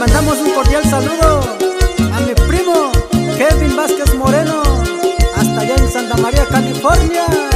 mandamos un cordial saludo a mi primo Kevin Vázquez Moreno, hasta allá en Santa María, California.